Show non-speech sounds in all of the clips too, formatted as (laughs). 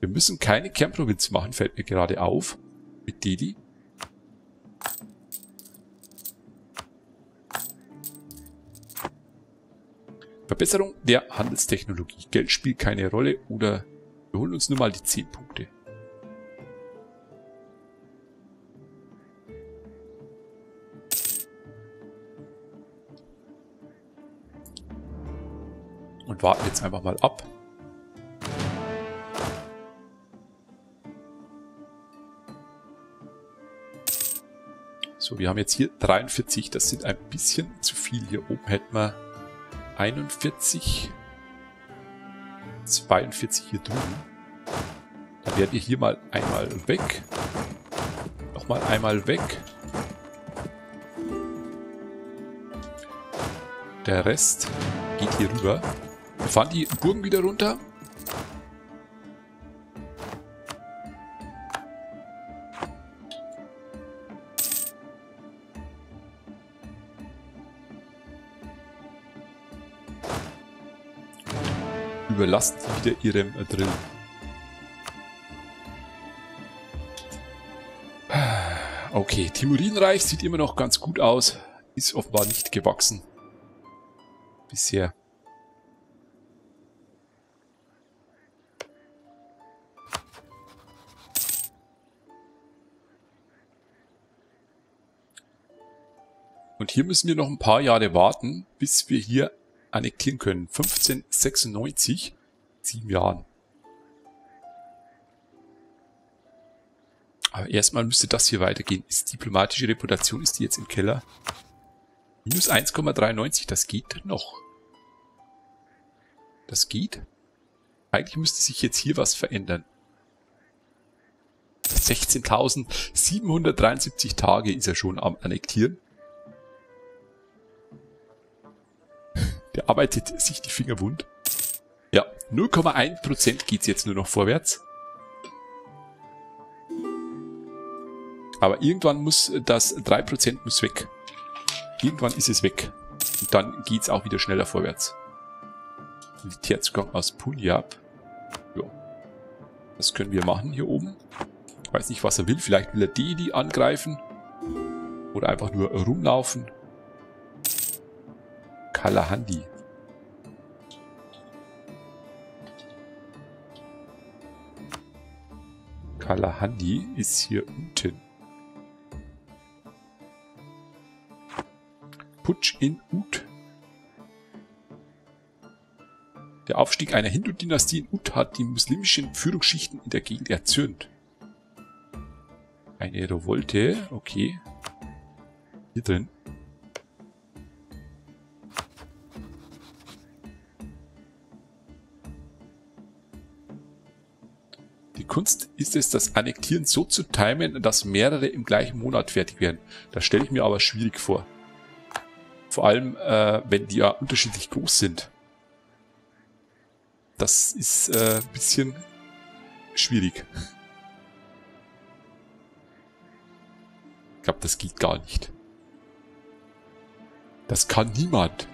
Wir müssen keine Kernprovinz machen, fällt mir gerade auf. Mit Didi. Verbesserung der Handelstechnologie. Geld spielt keine Rolle oder wir holen uns nur mal die 10 Punkte. Und warten jetzt einfach mal ab. So, wir haben jetzt hier 43, das sind ein bisschen zu viel. Hier oben hätten wir 41, 42 hier drüben. Dann werden wir hier mal einmal weg. Nochmal einmal weg. Der Rest geht hier rüber. Wir fahren die Burgen wieder runter. Überlassen sie wieder ihrem Drill. Okay, Timurinreich sieht immer noch ganz gut aus. Ist offenbar nicht gewachsen. Bisher. Und hier müssen wir noch ein paar Jahre warten, bis wir hier annektieren können. 1596, sieben Jahren. Aber erstmal müsste das hier weitergehen. Ist diplomatische Reputation, ist die jetzt im Keller? Minus 1,93, das geht noch. Das geht. Eigentlich müsste sich jetzt hier was verändern. 16.773 Tage ist er schon am Annektieren. Der arbeitet sich die Finger wund. Ja, 0,1% geht's jetzt nur noch vorwärts. Aber irgendwann muss das 3% muss weg. Irgendwann ist es weg. Und dann geht's auch wieder schneller vorwärts. Militärzugang aus Punjab. Ja. Das können wir machen hier oben. Ich weiß nicht, was er will. Vielleicht will er die angreifen. Oder einfach nur rumlaufen. Kalahandi. Kalahandi ist hier unten. Putsch in Ut. Der Aufstieg einer Hindu-Dynastie in Ut hat die muslimischen Führungsschichten in der Gegend erzürnt. Eine Revolte, okay. Hier drin. Kunst ist es, das Annektieren so zu timen, dass mehrere im gleichen Monat fertig werden. Das stelle ich mir aber schwierig vor. Vor allem, äh, wenn die ja unterschiedlich groß sind. Das ist äh, bisschen schwierig. Ich glaube, das geht gar nicht. Das kann niemand.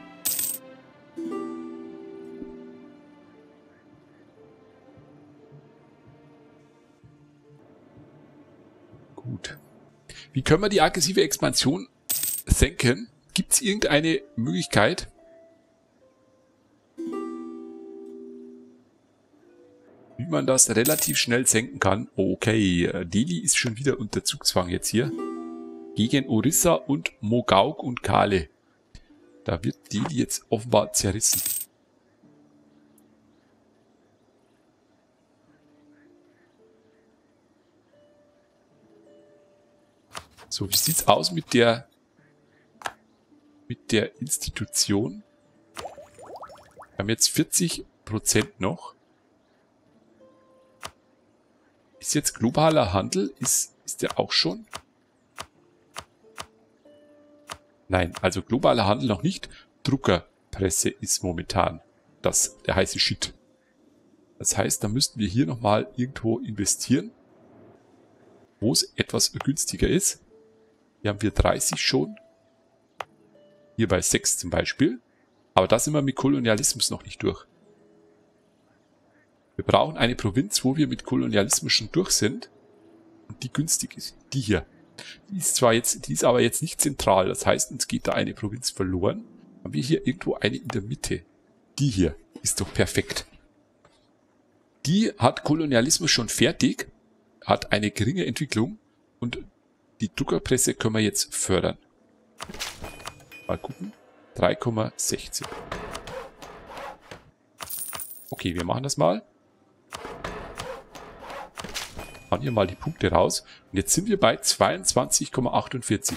Wie können wir die aggressive Expansion senken? Gibt es irgendeine Möglichkeit? Wie man das relativ schnell senken kann. Okay, äh, Delhi ist schon wieder unter Zugzwang jetzt hier. Gegen Orissa und Mogauk und Kale. Da wird Delhi jetzt offenbar zerrissen. So, wie sieht's aus mit der mit der Institution? Wir haben jetzt 40% noch. Ist jetzt globaler Handel? Ist, ist der auch schon? Nein, also globaler Handel noch nicht. Druckerpresse ist momentan das, der heiße Shit. Das heißt, da müssten wir hier nochmal irgendwo investieren, wo es etwas günstiger ist. Hier haben wir 30 schon. Hier bei 6 zum Beispiel. Aber da sind wir mit Kolonialismus noch nicht durch. Wir brauchen eine Provinz, wo wir mit Kolonialismus schon durch sind und die günstig ist. Die hier. Die ist zwar jetzt, die ist aber jetzt nicht zentral. Das heißt, uns geht da eine Provinz verloren. Haben wir hier irgendwo eine in der Mitte. Die hier ist doch perfekt. Die hat Kolonialismus schon fertig, hat eine geringe Entwicklung und die Druckerpresse können wir jetzt fördern. Mal gucken. 3,16. Okay, wir machen das mal. Machen hier mal die Punkte raus. Und jetzt sind wir bei 22,48.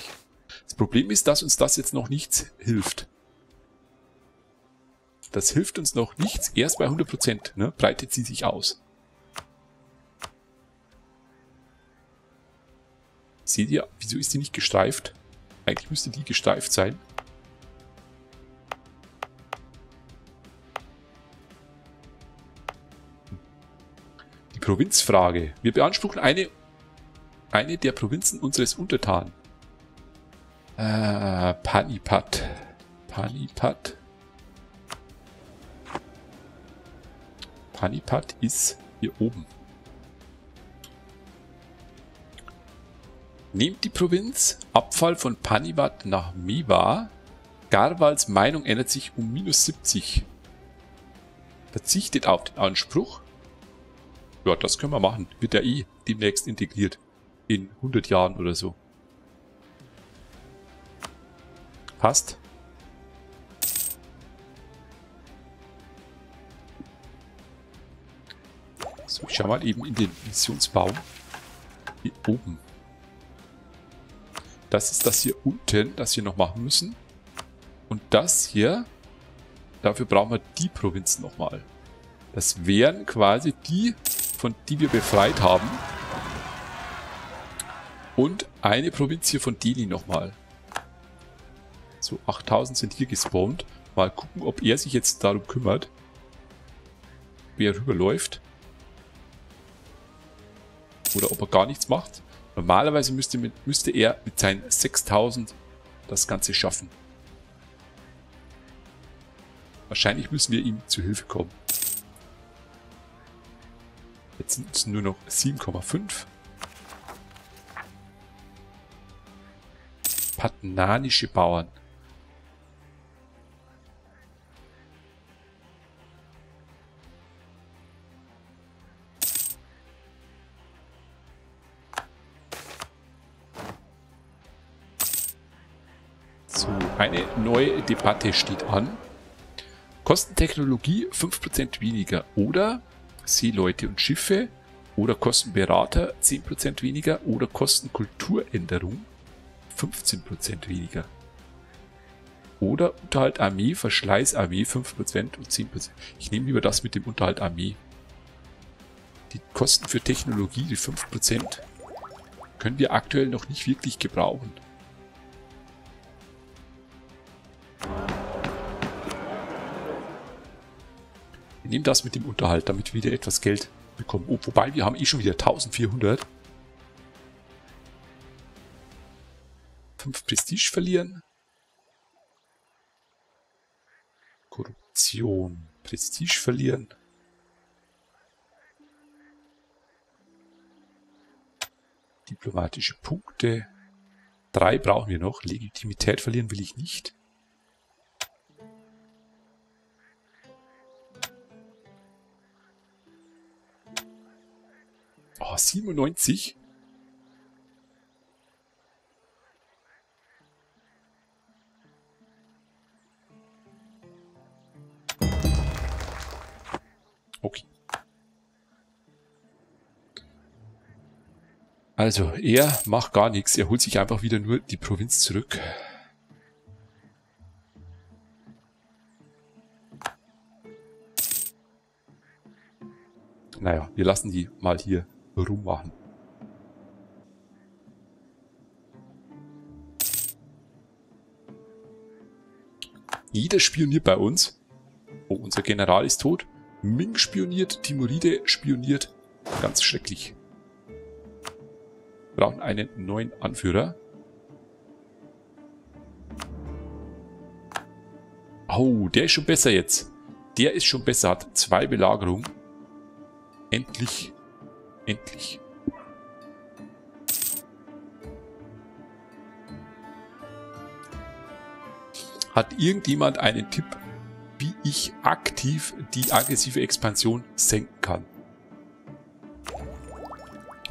Das Problem ist, dass uns das jetzt noch nichts hilft. Das hilft uns noch nichts. Erst bei 100% ne, breitet sie sich aus. Seht ihr, wieso ist die nicht gestreift? Eigentlich müsste die gestreift sein. Die Provinzfrage. Wir beanspruchen eine, eine der Provinzen unseres Untertanen. Äh, Panipat. Panipat. Panipat ist hier oben. Nehmt die Provinz, Abfall von Panipat nach Mewa. Garwals Meinung ändert sich um minus 70. Verzichtet auf den Anspruch. Ja, das können wir machen. Wird ja eh demnächst integriert. In 100 Jahren oder so. Passt. So, ich schau mal eben in den Missionsbaum. Hier oben. Das ist das hier unten, das wir noch machen müssen. Und das hier, dafür brauchen wir die Provinz nochmal. Das wären quasi die, von die wir befreit haben. Und eine Provinz hier von Delhi nochmal. So, 8000 sind hier gespawnt. Mal gucken, ob er sich jetzt darum kümmert. Wie er rüberläuft. Oder ob er gar nichts macht. Normalerweise müsste, mit, müsste er mit seinen 6000 das Ganze schaffen. Wahrscheinlich müssen wir ihm zu Hilfe kommen. Jetzt sind es nur noch 7,5. Patnanische Bauern. Debatte steht an. Kostentechnologie 5% weniger oder Seeleute und Schiffe oder Kostenberater 10% weniger oder Kostenkulturänderung 15% weniger. Oder Unterhalt Armee, Verschleiß Armee 5% und 10%. Ich nehme lieber das mit dem Unterhalt Armee. Die Kosten für Technologie, die 5%, können wir aktuell noch nicht wirklich gebrauchen. Nehmen das mit dem Unterhalt, damit wir wieder etwas Geld bekommen. Oh, wobei, wir haben eh schon wieder 1400. 5 Prestige verlieren. Korruption. Prestige verlieren. Diplomatische Punkte. Drei brauchen wir noch. Legitimität verlieren will ich nicht. Oh, 97? Okay. Also, er macht gar nichts. Er holt sich einfach wieder nur die Provinz zurück. Naja, wir lassen die mal hier rummachen. Jeder spioniert bei uns. Oh, unser General ist tot. Ming spioniert, Timuride spioniert. Ganz schrecklich. Wir brauchen einen neuen Anführer. Oh, der ist schon besser jetzt. Der ist schon besser, hat zwei Belagerungen. Endlich. Endlich. Hat irgendjemand einen Tipp, wie ich aktiv die aggressive Expansion senken kann?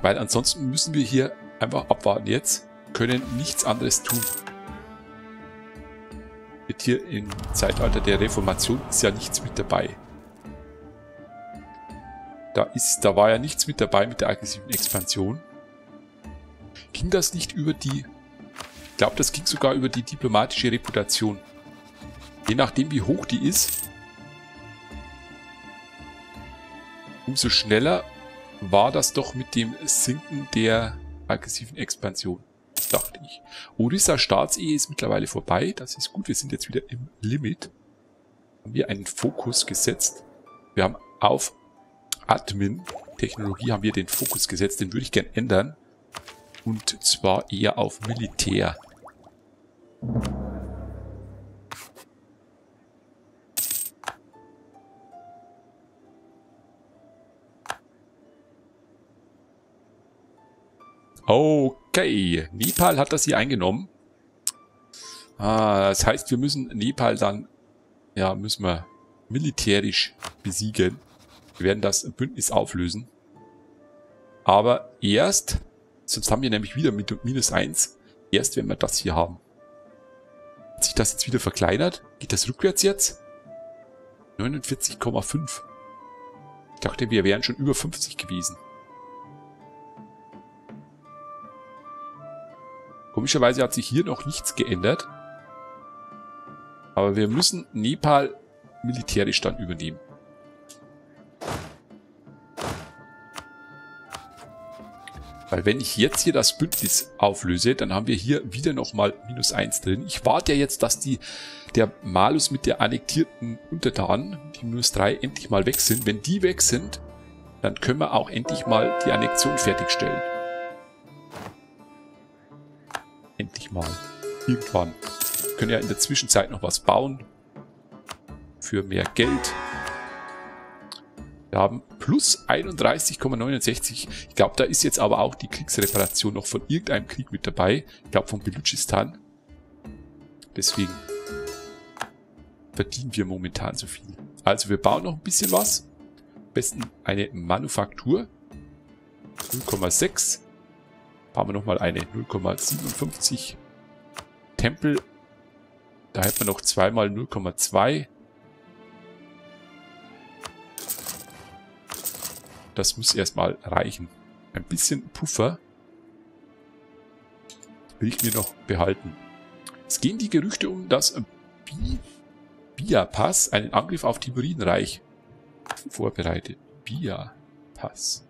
Weil ansonsten müssen wir hier einfach abwarten jetzt, können nichts anderes tun. Mit hier im Zeitalter der Reformation ist ja nichts mit dabei. Da, ist, da war ja nichts mit dabei mit der aggressiven Expansion. Ging das nicht über die... Ich glaube, das ging sogar über die diplomatische Reputation. Je nachdem, wie hoch die ist, umso schneller war das doch mit dem Sinken der aggressiven Expansion, dachte ich. Orissa Staatsehe ist mittlerweile vorbei. Das ist gut. Wir sind jetzt wieder im Limit. Haben wir einen Fokus gesetzt. Wir haben auf Admin Technologie haben wir den Fokus gesetzt. Den würde ich gern ändern. Und zwar eher auf Militär. Okay, Nepal hat das hier eingenommen. Ah, das heißt, wir müssen Nepal dann, ja, müssen wir militärisch besiegen. Wir werden das Bündnis auflösen. Aber erst, sonst haben wir nämlich wieder mit minus eins. erst wenn wir das hier haben. Hat sich das jetzt wieder verkleinert? Geht das rückwärts jetzt? 49,5. Ich dachte, wir wären schon über 50 gewesen. Komischerweise hat sich hier noch nichts geändert. Aber wir müssen Nepal militärisch dann übernehmen. Weil wenn ich jetzt hier das Bündnis auflöse, dann haben wir hier wieder nochmal minus eins drin. Ich warte ja jetzt, dass die, der Malus mit der annektierten Untertanen, die minus drei endlich mal weg sind. Wenn die weg sind, dann können wir auch endlich mal die Annexion fertigstellen. Endlich mal. Irgendwann. Wir können ja in der Zwischenzeit noch was bauen. Für mehr Geld. Wir haben plus 31,69. Ich glaube, da ist jetzt aber auch die Kriegsreparation noch von irgendeinem Krieg mit dabei. Ich glaube, von Belutschistan. Deswegen verdienen wir momentan so viel. Also wir bauen noch ein bisschen was. Am besten eine Manufaktur. 0,6 haben wir nochmal eine 0,57 Tempel. Da hätten wir noch zweimal 0,2. Das muss erstmal reichen. Ein bisschen Puffer will ich mir noch behalten. Es gehen die Gerüchte um, dass Bi Bia-Pass einen Angriff auf Timuridenreich vorbereitet. Bia-Pass.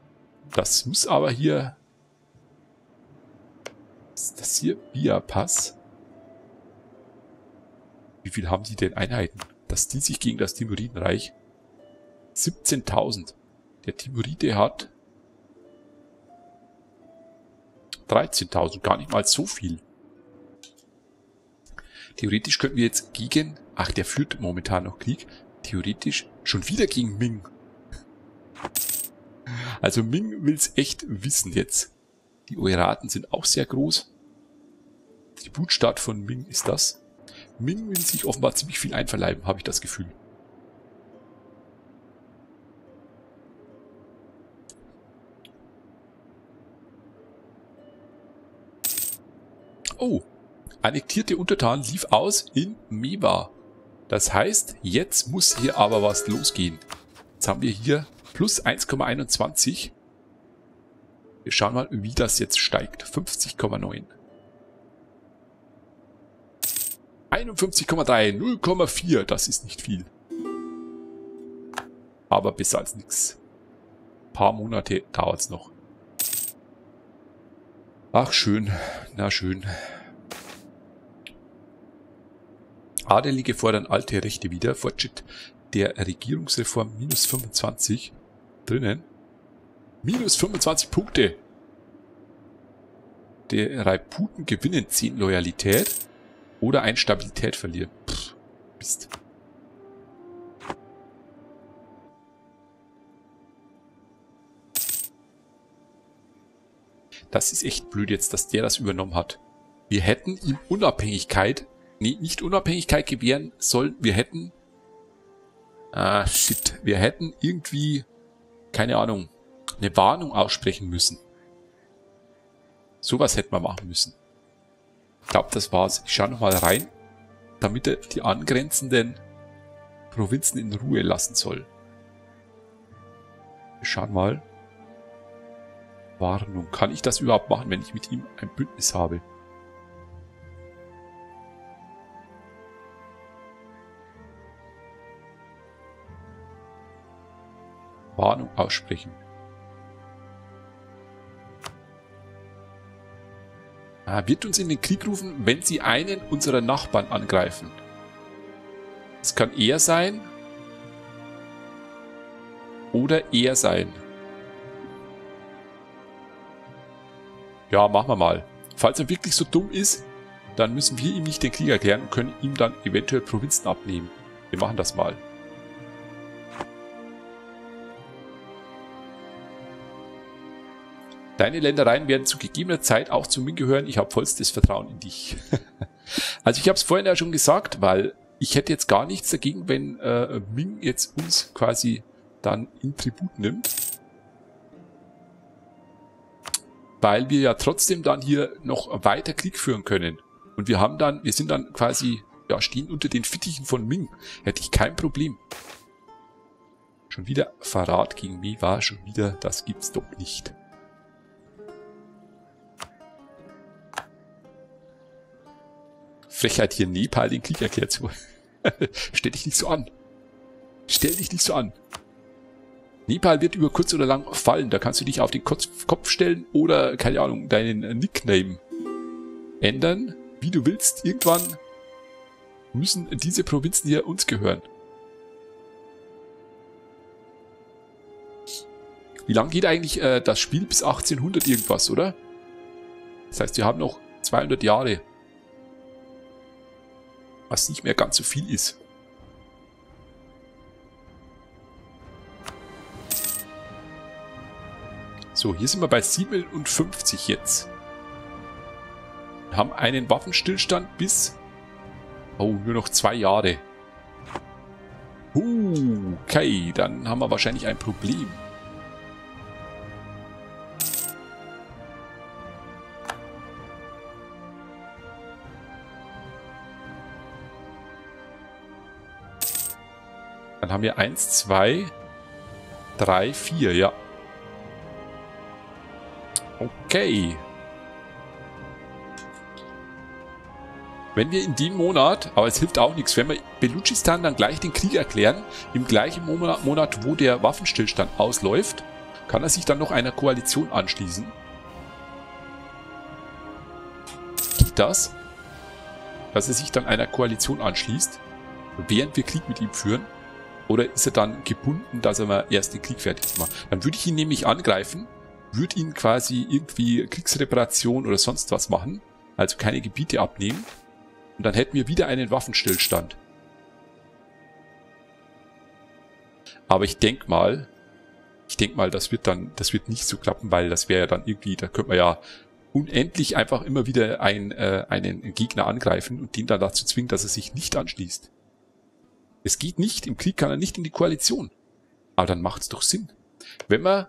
Das muss aber hier ist das hier? Bia-Pass. Wie viel haben die denn Einheiten? Das dient sich gegen das Timuridenreich. 17.000. Der Timuride hat 13.000. Gar nicht mal so viel. Theoretisch könnten wir jetzt gegen... Ach, der führt momentan noch Krieg. Theoretisch schon wieder gegen Ming. Also Ming will's echt wissen jetzt. Die Oiraten sind auch sehr groß. Die Blutstadt von Ming ist das. Ming will sich offenbar ziemlich viel einverleiben, habe ich das Gefühl. Oh, annektierte Untertan lief aus in Meba. Das heißt, jetzt muss hier aber was losgehen. Jetzt haben wir hier plus 1,21 wir schauen mal, wie das jetzt steigt. 50,9. 51,3, 0,4, das ist nicht viel. Aber besser als nichts. Paar Monate dauert's noch. Ach, schön. Na schön. Adelige fordern alte Rechte wieder. Fortschritt der Regierungsreform minus 25 drinnen. Minus 25 Punkte. Der Raiputen gewinnen 10 Loyalität oder 1 Stabilität verlieren. Pff, Mist. Das ist echt blöd jetzt, dass der das übernommen hat. Wir hätten ihm Unabhängigkeit, nee, nicht Unabhängigkeit gewähren sollen. Wir hätten, ah, shit, wir hätten irgendwie, keine Ahnung, eine Warnung aussprechen müssen. Sowas hätten wir machen müssen. Ich glaube, das war's. Ich schaue nochmal rein, damit er die angrenzenden Provinzen in Ruhe lassen soll. Wir schauen mal. Warnung. Kann ich das überhaupt machen, wenn ich mit ihm ein Bündnis habe? Warnung aussprechen. Er wird uns in den Krieg rufen, wenn sie einen unserer Nachbarn angreifen. Es kann er sein oder er sein. Ja, machen wir mal. Falls er wirklich so dumm ist, dann müssen wir ihm nicht den Krieg erklären und können ihm dann eventuell Provinzen abnehmen. Wir machen das mal. Deine Ländereien werden zu gegebener Zeit auch zu Ming gehören. Ich habe vollstes Vertrauen in dich. (laughs) also ich habe es vorhin ja schon gesagt, weil ich hätte jetzt gar nichts dagegen, wenn äh, Ming jetzt uns quasi dann in Tribut nimmt weil wir ja trotzdem dann hier noch weiter Krieg führen können. Und wir haben dann, wir sind dann quasi, ja, stehen unter den Fittichen von Ming. Hätte ich kein Problem. Schon wieder Verrat gegen war schon wieder, das gibt's doch nicht. Frechheit hier Nepal den Krieg erklärt zu. (laughs) Stell dich nicht so an. Stell dich nicht so an. Nepal wird über kurz oder lang fallen. Da kannst du dich auf den Kopf stellen oder, keine Ahnung, deinen Nickname ändern, wie du willst. Irgendwann müssen diese Provinzen hier uns gehören. Wie lang geht eigentlich äh, das Spiel? Bis 1800 irgendwas, oder? Das heißt, wir haben noch 200 Jahre. Was nicht mehr ganz so viel ist. So, hier sind wir bei 57 jetzt. Wir haben einen Waffenstillstand bis... Oh, nur noch zwei Jahre. Okay, dann haben wir wahrscheinlich ein Problem. Dann haben wir eins, zwei, drei, vier, ja. Okay. Wenn wir in dem Monat, aber es hilft auch nichts, wenn wir Belutschistan dann gleich den Krieg erklären, im gleichen Monat, wo der Waffenstillstand ausläuft, kann er sich dann noch einer Koalition anschließen. Geht das? Dass er sich dann einer Koalition anschließt, während wir Krieg mit ihm führen? Oder ist er dann gebunden, dass er mal erst den Krieg fertig macht? Dann würde ich ihn nämlich angreifen würde ihn quasi irgendwie Kriegsreparation oder sonst was machen, also keine Gebiete abnehmen. Und dann hätten wir wieder einen Waffenstillstand. Aber ich denke mal, ich denke mal, das wird dann, das wird nicht so klappen, weil das wäre ja dann irgendwie, da könnte man ja unendlich einfach immer wieder ein, äh, einen Gegner angreifen und den dann dazu zwingen, dass er sich nicht anschließt. Es geht nicht, im Krieg kann er nicht in die Koalition. Aber dann macht es doch Sinn. Wenn man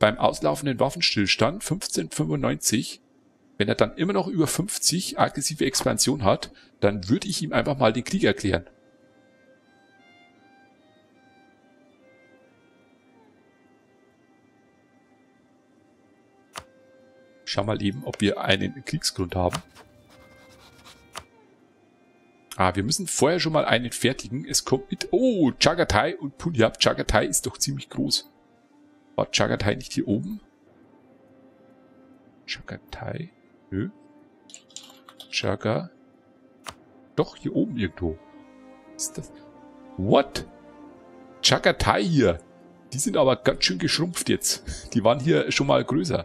beim auslaufenden Waffenstillstand 1595, wenn er dann immer noch über 50 aggressive Expansion hat, dann würde ich ihm einfach mal den Krieg erklären. Schau mal eben, ob wir einen Kriegsgrund haben. Ah, wir müssen vorher schon mal einen fertigen. Es kommt mit... Oh, Chagatai und Punjab. Chagatai ist doch ziemlich groß. War Chagatai nicht hier oben? Chagatai? Nö. Chaga. Doch, hier oben irgendwo. Was ist das? What? Chagatai hier. Die sind aber ganz schön geschrumpft jetzt. Die waren hier schon mal größer.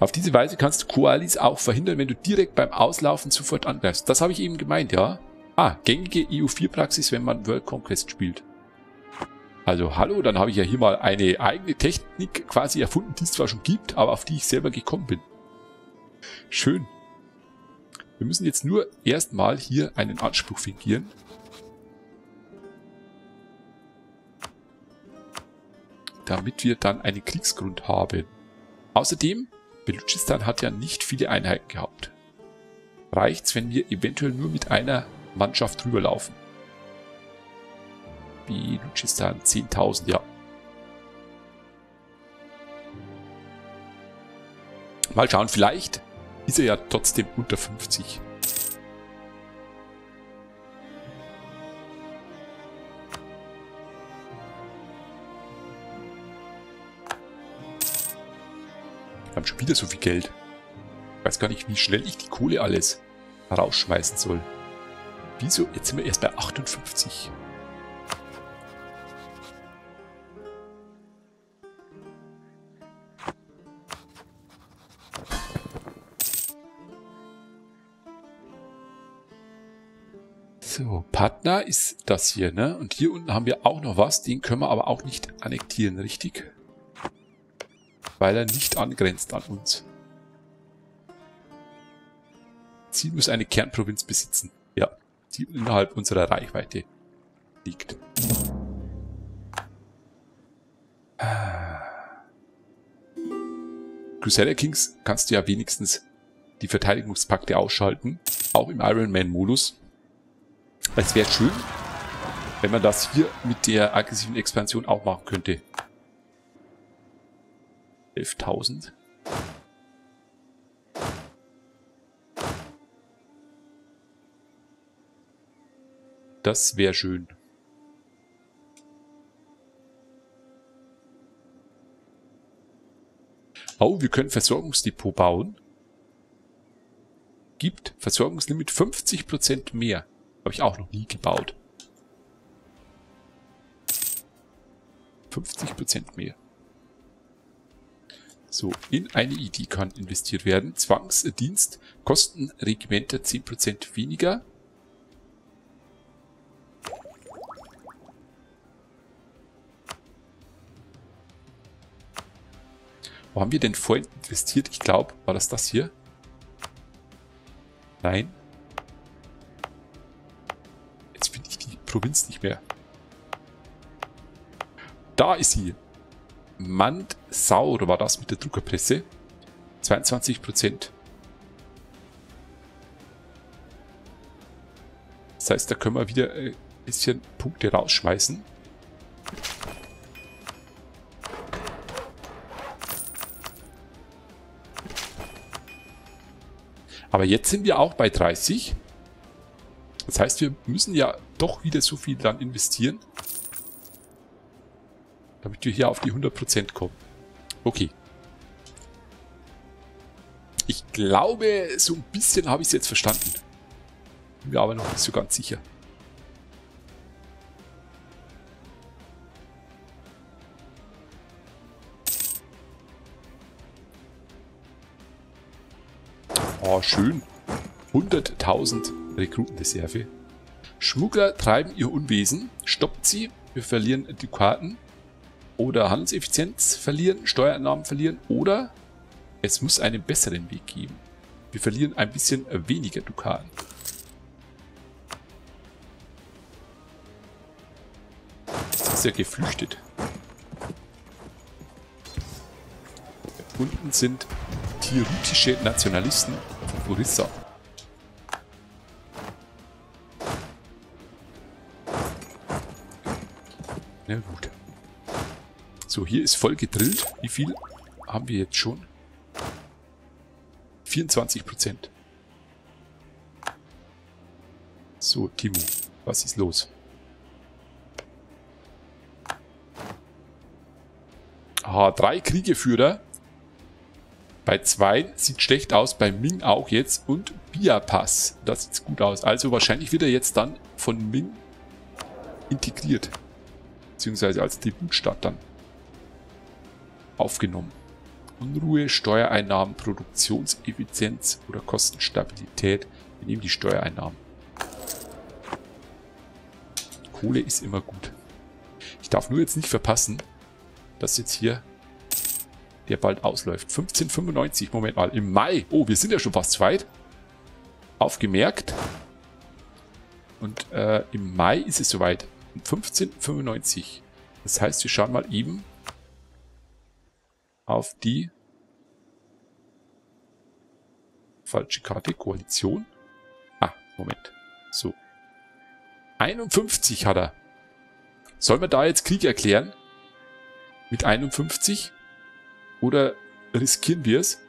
Auf diese Weise kannst du Koalis auch verhindern, wenn du direkt beim Auslaufen sofort angreifst. Das habe ich eben gemeint, ja? Ah, gängige EU4-Praxis, wenn man World Conquest spielt. Also hallo, dann habe ich ja hier mal eine eigene Technik quasi erfunden, die es zwar schon gibt, aber auf die ich selber gekommen bin. Schön. Wir müssen jetzt nur erstmal hier einen Anspruch fingieren. Damit wir dann einen Kriegsgrund haben. Außerdem, Belutschistan hat ja nicht viele Einheiten gehabt. Reicht's, wenn wir eventuell nur mit einer Mannschaft rüberlaufen. Belutschistan 10.000, ja. Mal schauen, vielleicht ist er ja trotzdem unter 50. Wir haben schon wieder so viel Geld. Ich weiß gar nicht, wie schnell ich die Kohle alles rausschmeißen soll. Wieso? Jetzt sind wir erst bei 58. So, Partner ist das hier, ne? Und hier unten haben wir auch noch was, den können wir aber auch nicht annektieren, richtig? Weil er nicht angrenzt an uns. Ziel muss eine Kernprovinz besitzen. Ja, die innerhalb unserer Reichweite liegt. Crusader Kings kannst du ja wenigstens die Verteidigungspakte ausschalten. Auch im Iron Man Modus. Es wäre schön, wenn man das hier mit der aggressiven Expansion auch machen könnte. 11.000. Das wäre schön. Oh, wir können Versorgungsdepot bauen. Gibt Versorgungslimit 50% mehr. Habe ich auch noch nie gebaut. 50% mehr. So, in eine Idee kann investiert werden. Zwangsdienst, Kosten Regimenter 10% weniger. Wo haben wir denn vorhin investiert? Ich glaube, war das das hier? Nein. Provinz nicht mehr. Da ist sie. Mandsau, oder war das mit der Druckerpresse? 22 Prozent. Das heißt, da können wir wieder ein bisschen Punkte rausschmeißen. Aber jetzt sind wir auch bei 30. Das heißt, wir müssen ja doch wieder so viel dann investieren, damit wir hier auf die 100% kommen. Okay. Ich glaube, so ein bisschen habe ich es jetzt verstanden. Bin mir aber noch nicht so ganz sicher. Oh, schön. 100.000 Rekrutenreserve. Schmuggler treiben ihr Unwesen. Stoppt sie. Wir verlieren Dukaten. Oder Handelseffizienz verlieren, Steuereinnahmen verlieren. Oder es muss einen besseren Weg geben. Wir verlieren ein bisschen weniger Dukaten. Ist er geflüchtet. Unten sind tierutische Nationalisten von Borissa. Na gut. So, hier ist voll gedrillt. Wie viel haben wir jetzt schon? 24 Prozent. So, Timo, was ist los? Aha, drei Kriegeführer. Bei zwei sieht schlecht aus, bei Ming auch jetzt. Und Biapass, das sieht gut aus. Also wahrscheinlich wird er jetzt dann von Ming integriert beziehungsweise als Debütstadt dann aufgenommen. Unruhe, Steuereinnahmen, Produktionseffizienz oder Kostenstabilität. Wir nehmen die Steuereinnahmen. Kohle ist immer gut. Ich darf nur jetzt nicht verpassen, dass jetzt hier der bald ausläuft. 1595, Moment mal, im Mai. Oh, wir sind ja schon fast weit. Aufgemerkt. Und äh, im Mai ist es soweit. 1595. Das heißt, wir schauen mal eben auf die falsche Karte, Koalition. Ah, Moment. So. 51 hat er. Sollen wir da jetzt Krieg erklären? Mit 51? Oder riskieren wir es?